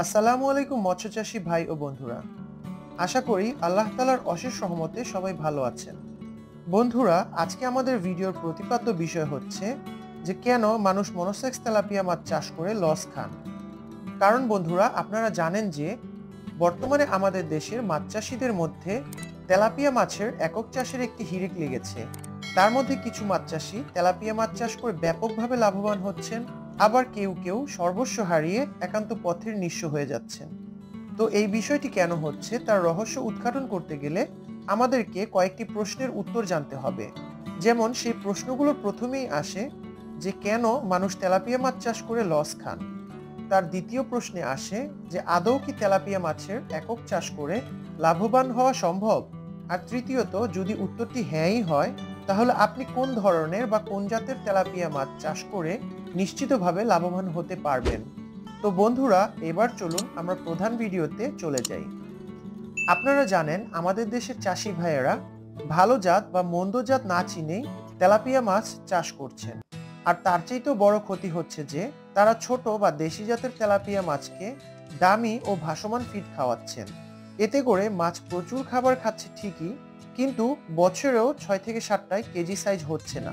আসসালামু আলাইকুম মৎস্যচাষী ভাই ও বন্ধুরা। আশা করি আল্লাহ তালার অশেষ সহমতে সবাই ভালো আছেন। বন্ধুরা, আজকে আমাদের ভিডিওর প্রতিপাদ্য বিষয় হচ্ছে যে কেন মানুষ মনোসেক্স তেলাপিয়া মাছ চাষ করে লস খান। কারণ বন্ধুরা, আপনারা জানেন যে বর্তমানে আমাদের দেশের মাছ চাষিদের মধ্যে তেলাপিয়া মাছের একক চাষের একটি হিরেক লেগেছে। তার মধ্যে কিছু মাছ চাষি তেলাপিয়া মাছ চাষ করে ব্যাপকভাবে লাভবান হচ্ছেন। আবার কেউ কেউ সর্বস্ব হারিয়ে একান্ত পথের নিঃস্ব হয়ে যাচ্ছেন। তো এই বিষয়টি কেন হচ্ছে তার রহস্য উদ্ঘাটন করতে গেলে আমাদেরকে কয়েকটি প্রশ্নের উত্তর জানতে হবে। যেমন সেই প্রশ্নগুলোর প্রথমেই আসে যে কেন মানুষ তেলাপিয়া মাছ চাষ করে লস খান? তার দ্বিতীয় প্রশ্নে আসে যে আদৌ কি তেলাপিয়া মাছের একক চাষ করে লাভবান হওয়া সম্ভব? আর তৃতীয়ত, যদি উত্তরটি হ্যাঁই হয় তাহলে আপনি কোন ধরনের বা কোন জাতের তেলাপিয়া মাছ চাষ করে নিশ্চিতভাবে লাভবান হতে পারবেন? তো বন্ধুরা, এবার চলুন আমরা প্রধান ভিডিওতে চলে যাই। আপনারা জানেন, আমাদের দেশের চাষি ভাইয়েরা ভালো জাত বা মন্দ জাত না চিনেই তেলাপিয়া মাছ চাষ করছেন। আর তার চাইতেও বড় ক্ষতি হচ্ছে যে, তারা ছোট বা দেশি জাতের তেলাপিয়া মাছকে দামি ও ভাসমান ফিড খাওয়াচ্ছেন। এতে করে মাছ প্রচুর খাবার খাচ্ছে ঠিকই কিন্তু বছরেও ছয় থেকে সাতটায় কেজি সাইজ হচ্ছে না।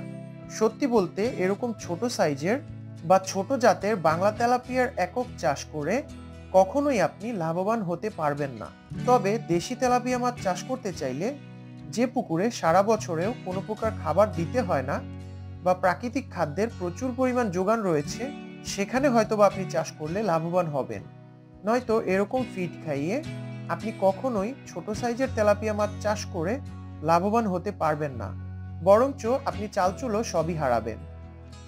সত্যি বলতে এরকম ছোট সাইজের বা ছোট জাতের বাংলা তেলাপিয়ার একক চাষ করে কখনোই আপনি লাভবান হতে পারবেন না। তবে দেশি তেলাপিয়া মাছ চাষ করতে চাইলে যে পুকুরে সারা বছরেও কোনো প্রকার খাবার দিতে হয় না বা প্রাকৃতিক খাদ্যের প্রচুর পরিমাণ যোগান রয়েছে, সেখানে হয়তোবা আপনি চাষ করলে লাভবান হবেন। নয়তো এরকম ফিড খাইয়ে আপনি কখনোই ছোট সাইজের তেলাপিয়া মাছ চাষ করে লাভবান হতে পারবেন না। বরঞ্চ আপনি চালচুলো সবই হারাবেন।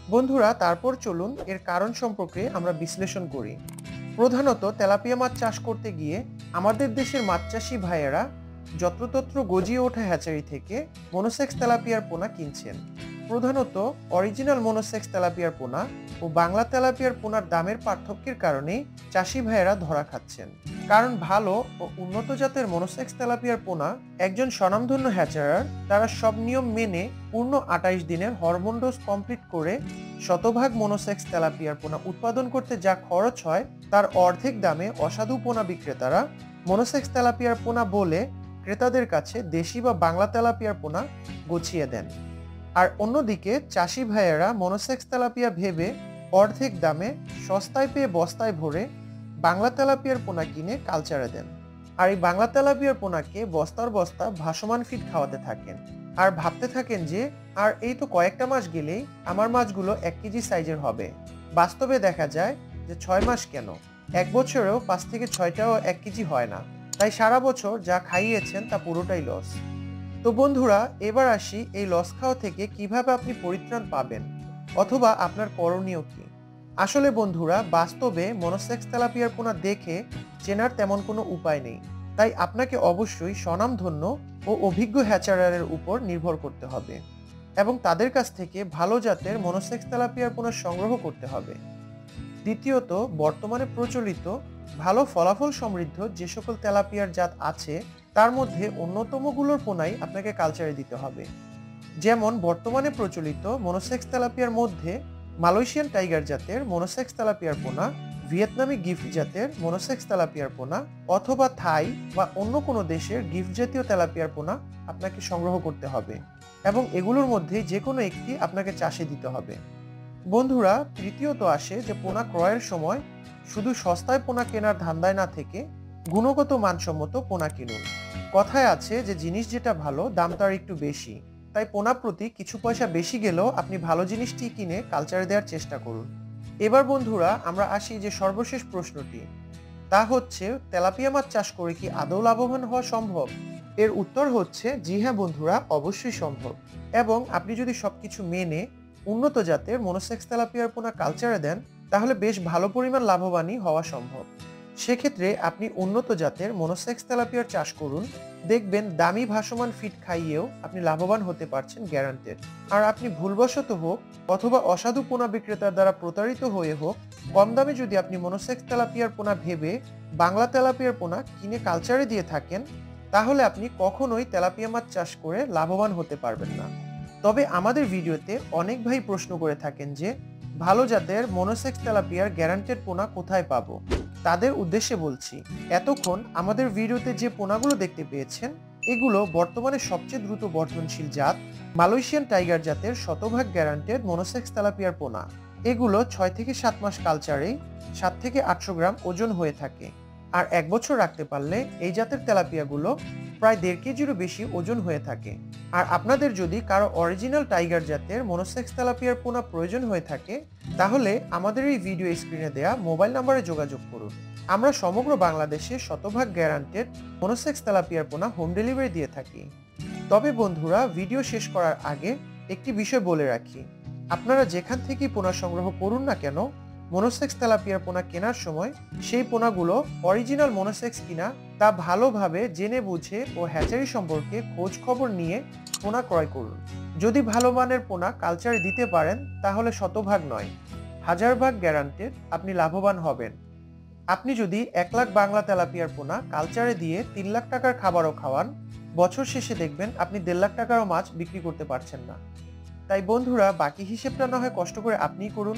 বন্ধুরা, তারপর চলুন এর কারণ সম্পর্কে আমরা বিশ্লেষণ করি। প্রধানত, তেলাপিয়া মাছ চাষ করতে গিয়ে আমাদের দেশের মাছ চাষি ভাইয়েরা যত্রতত্র গজিয়ে ওঠা হ্যাচারি থেকে মনোসেক্স তেলাপিয়ার পোনা কিনছেন। প্রধানত অরিজিনাল মনোসেক্স তেলাপিয়ার পোনা ও বাংলা তেলাপিয়ার পোনার দামের পার্থক্যের কারণেই চাষি ভাইয়েরা ধরা খাচ্ছেন। কারণ ভালো ও উন্নত জাতের মনোসেক্স তেলাপিয়ার পোনা একজন স্বনামধন্য হ্যাচারার, তারা সব নিয়ম মেনে পূর্ণ আটাইশ দিনের হরমোন ডোজ কমপ্লিট করে শতভাগ মনোসেক্স তেলাপিয়ার পোনা উৎপাদন করতে যা খরচ হয়, তার অর্ধেক দামে অসাধু পোনা বিক্রেতারা মনোসেক্স তেলাপিয়ার পোনা বলে ক্রেতাদের কাছে দেশি বা বাংলা তেলাপিয়ার পোনা গুছিয়ে দেন। আর অন্যদিকে চাষি ভাইয়েরা মনোসেক্স তেলাপিয়া ভেবে অর্ধেক দামে সস্তায় পেয়ে বস্তায় ভরে বাংলা তেলাপিয়ার পোনা কিনে কালচারে দেন। আর এই বাংলা তেলাপিয়ার পোনাকে বস্তার বস্তা ভাসমান ফিট খাওয়াতে থাকেন। আর ভাবতে থাকেন যে, আর এই তো কয়েকটা মাস গেলেই আমার মাছগুলো এক কেজি সাইজের হবে। বাস্তবে দেখা যায় যে ছয় মাস কেন? এক বছরেও পাঁচ থেকে ছয়টাও এক কেজি হয় না। তাই সারা বছর যা খাইয়েছেন তা পুরোটাই লস তো বন্ধুরা, এবার আসি এই লস খাওয়া থেকে কীভাবে আপনি পরিত্রাণ পাবেন অথবা আপনার করণীয় কি? আসলে বন্ধুরা, বাস্তবে মনোসেক্স তেলাপিয়ার পোনা দেখে চেনার তেমন কোনো উপায় নেই। তাই আপনাকে অবশ্যই স্বনামধন্য ও অভিজ্ঞ হ্যাচারারের উপর নির্ভর করতে হবে এবং তাদের কাছ থেকে ভালো জাতের মনোসেক্স তেলাপিয়ার পোনা সংগ্রহ করতে হবে। দ্বিতীয়ত, বর্তমানে প্রচলিত ভালো ফলাফল সমৃদ্ধ যে সকল তেলাপিয়ার জাত আছে তার মধ্যে অন্যতমগুলোর পোনাই আপনাকে কালচারে দিতে হবে। যেমন, বর্তমানে প্রচলিত মনোসেক্স তেলাপিয়ার মধ্যে মালয়েশিয়ান টাইগার জাতের মনোসেক্স তেলাপিয়ার পোনা, ভিয়েতনামি গিফট জাতের মনোসেক্স তেলাপিয়ার পোনা, অথবা থাই বা অন্য কোনো দেশের গিফট জাতীয় তেলাপিয়ার পোনা আপনাকে সংগ্রহ করতে হবে এবং এগুলোর মধ্যে যে কোনো একটি আপনাকে চাষে দিতে হবে। বন্ধুরা, তৃতীয়ত আসে যে পোনা ক্রয়ের সময় শুধু সস্তায় পোনা কেনার ধান্দায় না থেকে গুণগত মানসম্মত পোনা কিনুন। কথায় আছে যে জিনিস যেটা ভালো, দাম তার একটু বেশি। তাই পোনা প্রতি কিছু পয়সা বেশি গেলেও আপনি ভালো জিনিসটি কিনে কালচারে দেওয়ার চেষ্টা করুন। এবার বন্ধুরা, আমরা আসি যে সর্বশেষ প্রশ্নটি। তা হচ্ছে, তেলাপিয়া মাছ চাষ করে কি আদৌ লাভবান হওয়া সম্ভব? এর উত্তর হচ্ছে, জি হ্যাঁ বন্ধুরা, অবশ্যই সম্ভব। এবং আপনি যদি সবকিছু মেনে উন্নত জাতের মনোসেক্স তেলাপিয়ার পোনা কালচারে দেন, তাহলে বেশ ভালো পরিমাণ লাভবানই হওয়া সম্ভব। সেক্ষেত্রে আপনি উন্নত জাতের মনোসেক্স তেলাপিয়ার চাষ করুন। দেখবেন দামি ভাসমান ফিড খাইয়েও আপনি লাভবান হতে পারছেন গ্যারান্টেড। আর আপনি ভুলবশত হোক অথবা অসাধু পোনা বিক্রেতার দ্বারা প্রতারিত হয়ে হোক, কম দামে যদি আপনি মনোসেক্স তেলাপিয়ার পোনা ভেবে বাংলা তেলাপিয়ার পোনা কিনে কালচারে দিয়ে থাকেন, তাহলে আপনি কখনোই তেলাপিয়া মাছ চাষ করে লাভবান হতে পারবেন না। তবে আমাদের ভিডিওতে অনেক ভাই প্রশ্ন করে থাকেন যে, ভালো জাতের মনোসেক্স তেলাপিয়ার গ্যারান্টেড পোনা কোথায় পাবো? তাদের উদ্দেশ্যে বলছি, এতক্ষণ আমাদের ভিডিওতে যে পোনাগুলো দেখতে পেয়েছেন, এগুলো বর্তমানে সবচেয়ে দ্রুত বর্ধনশীল জাত, মালয়েশিয়ান টাইগার জাতের শতভাগ গ্যারান্টেড মনোসেক্স তেলাপিয়ার পোনা। এগুলো ছয় থেকে সাত মাস কালচারেই সাত থেকে আটশো গ্রাম ওজন হয়ে থাকে। আর এক বছর রাখতে পারলে এই জাতের তেলাপিয়াগুলো প্রায় দেড় কেজিরও বেশি ওজন হয়ে থাকে। আর আপনাদের যদি কারও অরিজিনাল টাইগার জাতের মনোসেক্স তেলাপিয়ার পোনা প্রয়োজন হয়ে থাকে, তাহলে আমাদের এই ভিডিও স্ক্রিনে দেয়া মোবাইল নম্বরে যোগাযোগ করুন। আমরা সমগ্র বাংলাদেশে শতভাগ গ্যারান্টেড মনোসেক্স তেলাপিয়ার পোনা হোম ডেলিভারি দিয়ে থাকি। তবে বন্ধুরা ভিডিও শেষ করার আগে একটি বিষয় বলে রাখি। আপনারা যেখান থেকেই পোনা সংগ্রহ করুন না কেন মনোসেক্স তেলাপিয়ার পোনা কেনার সময় সেই পোনাগুলো অরিজিনাল মনোসেক্স কিনা তা ভালোভাবে জেনে বুঝে ও হ্যাচারি সম্পর্কে খোঁজ খবর নিয়ে পোনা ক্রয় করুন। যদি ভালো মানের পোনা কালচারে দিতে পারেন, তাহলে শতভাগ নয়। হাজার ভাগ গ্যারান্টেড আপনি লাভবান হবেন। আপনি যদি এক লাখ বাংলা তেলাপিয়ার পোনা কালচারে দিয়ে তিন লাখ টাকার খাবারও খাওয়ান, বছর শেষে দেখবেন আপনি দেড় লাখ টাকারও মাছ বিক্রি করতে পারছেন না। তাই বন্ধুরা, বাকি হিসেবটা না হয় কষ্ট করে আপনিই করুন।